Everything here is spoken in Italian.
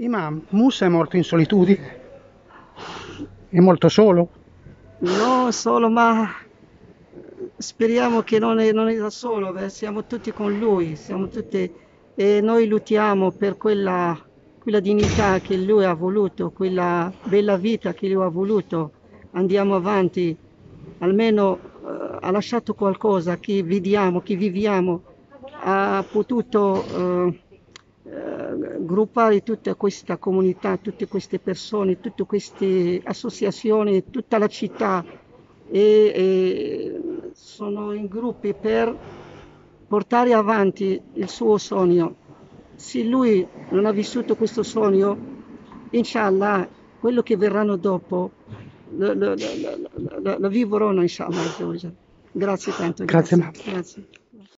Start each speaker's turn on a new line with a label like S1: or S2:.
S1: Imam, Musa è morto in solitudine. È molto solo.
S2: No, solo, ma speriamo che non è, non è da solo, beh, siamo tutti con lui, siamo tutti, e noi lottiamo per quella, quella dignità che lui ha voluto, quella bella vita che lui ha voluto. Andiamo avanti, almeno eh, ha lasciato qualcosa che vediamo, che viviamo, ha potuto eh, eh, gruppare tutta questa comunità, tutte queste persone, tutte queste associazioni, tutta la città e, e sono in gruppi per portare avanti il suo sogno. Se lui non ha vissuto questo sogno, inshallah, quello che verranno dopo lo, lo, lo, lo vivono, inshallah. Grazie tanto.
S1: Grazie,
S2: grazie. grazie.